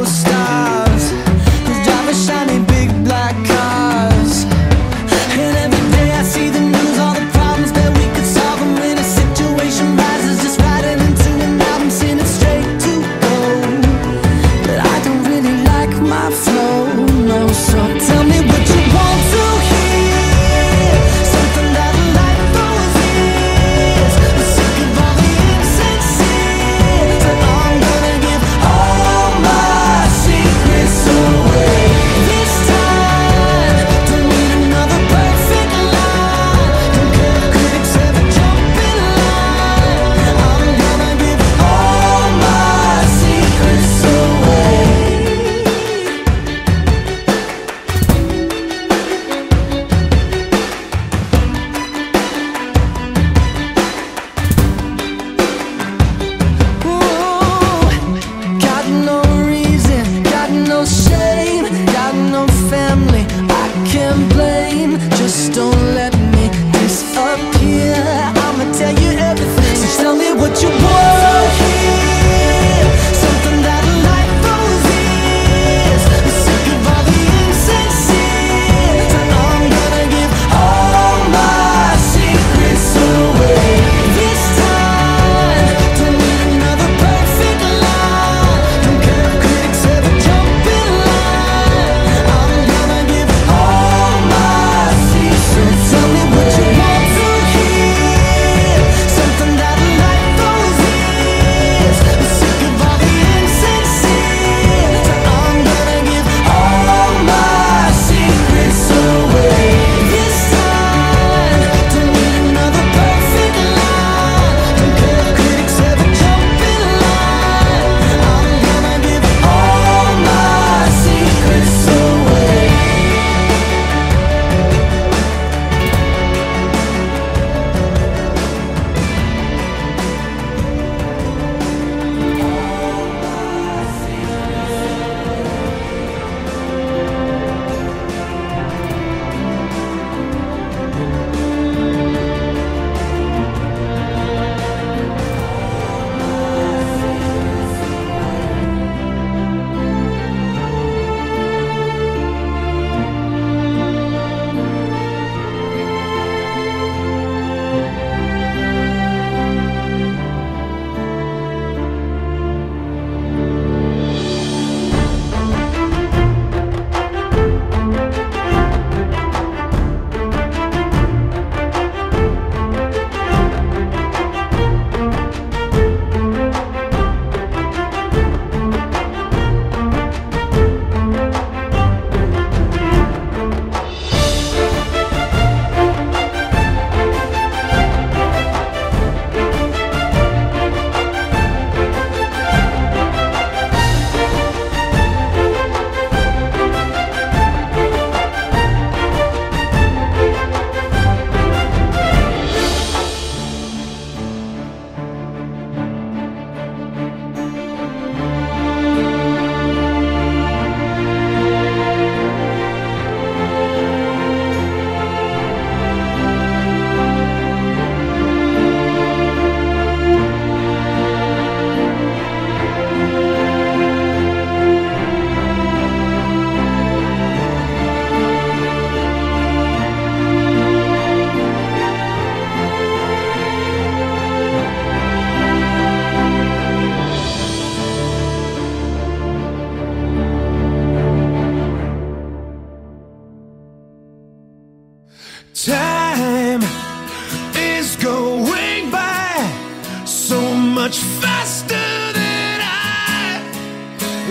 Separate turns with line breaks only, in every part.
close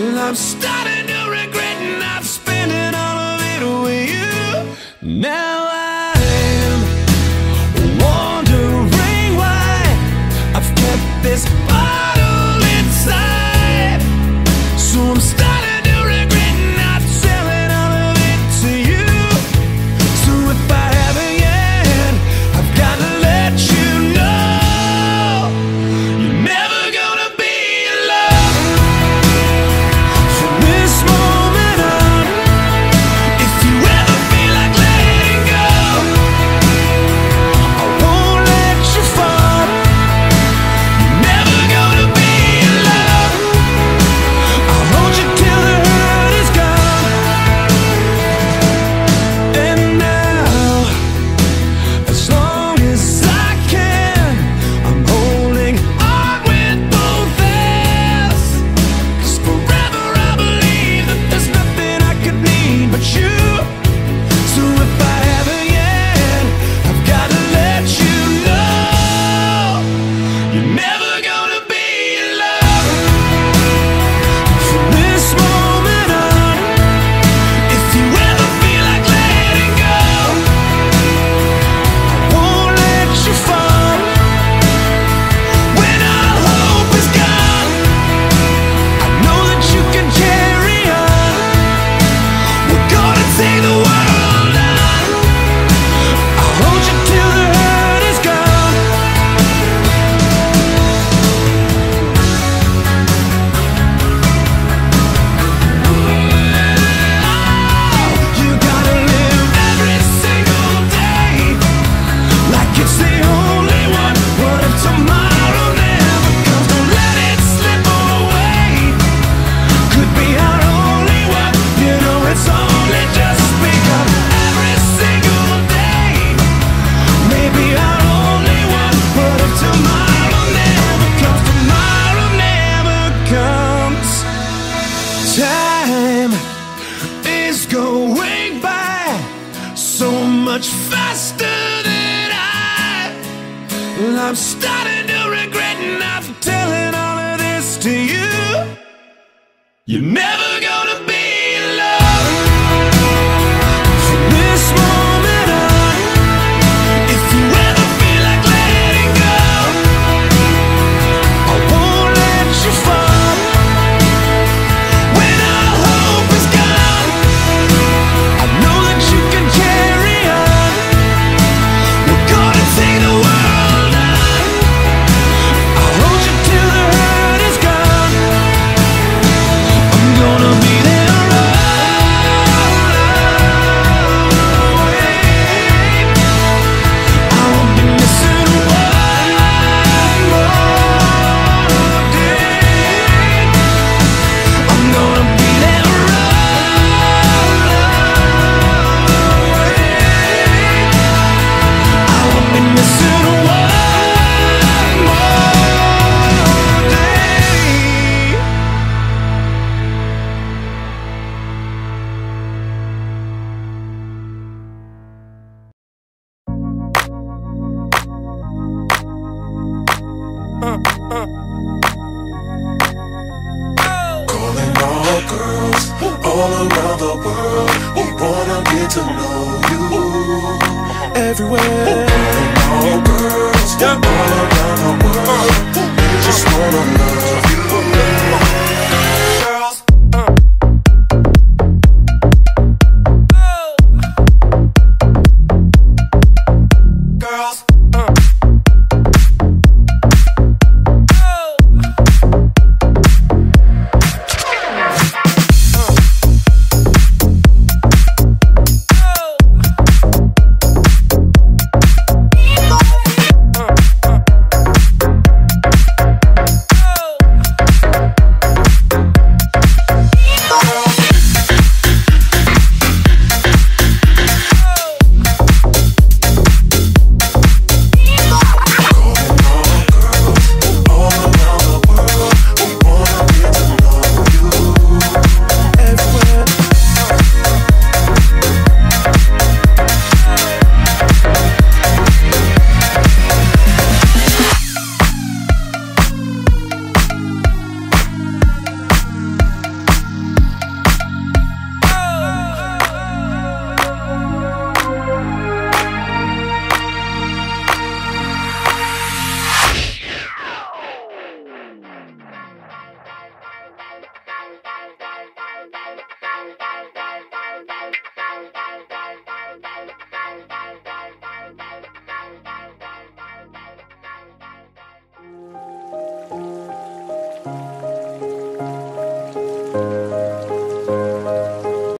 And I'm
starting to regret not spending all of it with you. Now much faster than I. And I'm starting to regret not telling all of this to you. You never Calling all girls all around the world. We wanna get to know you everywhere.
Calling all girls all around the world. We just wanna love you.